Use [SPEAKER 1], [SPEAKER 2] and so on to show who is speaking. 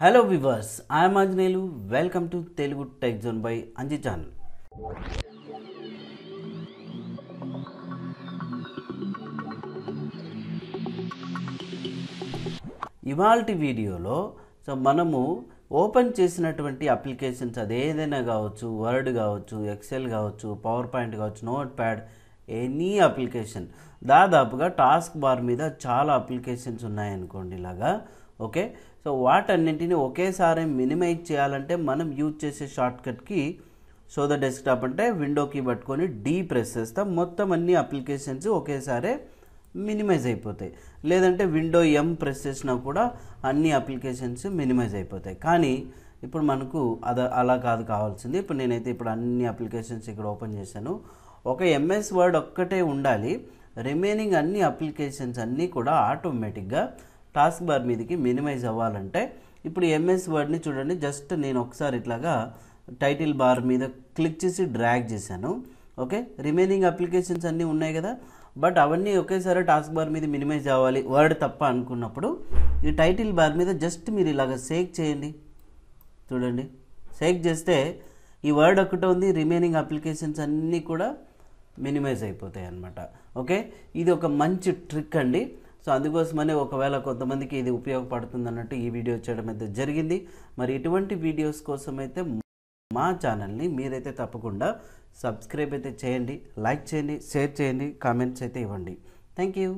[SPEAKER 1] Hello viewers I'm Anjaneyulu welcome to Telugu tech zone by Anji channel ఇవాల్టి వీడియోలో so మనము open చేసినటువంటి applications అది ఏదైనా కావచ్చు వర్డ్ కావచ్చు ఎక్సెల్ కావచ్చు పవర్ పాయింట్ కావచ్చు నోట్ ప్యాడ్ ఎనీ అప్లికేషన్. దాదాపుగా టాస్క్ బార్ మీద చాలా అప్లికేషన్స్ ఉన్నాయనుకోండి ఇలాగా. ఓకే? సో వాటన్నింటిని ఒకేసారి మినిమైజ్ చేయాలంటే మనం యూజ్ చేసే షార్ట్కట్కి సో ద డెస్క్టాప్ అంటే విండోకి పట్టుకొని డీ ప్రెస్ చేస్తాం. మొత్తం అన్ని అప్లికేషన్స్ ఒకేసారి మినిమైజ్ అయిపోతాయి. లేదంటే విండో ఎం ప్రెస్ చేసినా కూడా అన్ని అప్లికేషన్స్ మినిమైజ్ అయిపోతాయి. కానీ ఇప్పుడు మనకు అద అలా కాదు కావాల్సింది. ఇప్పుడు నేనైతే ఇప్పుడు అన్ని అప్లికేషన్స్ ఇక్కడ ఓపెన్ చేశాను. ఒక ఎంఎస్ వర్డ్ ఒక్కటే ఉండాలి. రిమైనింగ్ అన్ని అప్లికేషన్స్ అన్నీ కూడా ఆటోమేటిక్గా టాస్క్ బార్ మీదకి మినిమైజ్ అవ్వాలంటే ఇప్పుడు ఎంఎస్ వర్డ్ని చూడండి. జస్ట్ నేను ఒకసారి ఇట్లాగా టైటిల్ బార్ మీద క్లిక్ చేసి డ్రాగ్ చేశాను. ఓకే రిమైనింగ్ అప్లికేషన్స్ అన్నీ ఉన్నాయి కదా. బట్ అవన్నీ ఒకేసారి టాస్క్ బార్ మీద మినిమైజ్ అవ్వాలి. వర్డ్ తప్ప అనుకున్నప్పుడు ఈ టైటిల్ బార్ మీద జస్ట్ మీరు ఇలాగ సేక్ చేయండి. చూడండి. సేక్ చేస్తే ఈ వర్డ్ ఒకటి ఉంది. రిమైనింగ్ అప్లికేషన్స్ అన్నీ కూడా మినిమైజ్ అయిపోతాయి అన్నమాట. ఓకే? ఇది ఒక మంచి ట్రిక్ అండి. సో అందుకోసమనే ఒకవేళ కొంతమందికి ఇది ఉపయోగపడుతుంది అన్నట్టు ఈ వీడియో చేయడం అయితే జరిగింది. మరి ఇటువంటి వీడియోస్ కోసం అయితే మా ఛానల్ని మీరైతే తప్పకుండా సబ్స్క్రైబ్ అయితే చేయండి లైక్ చేయండి షేర్ చేయండి కామెంట్స్ అయితే ఇవ్వండి. Thank you.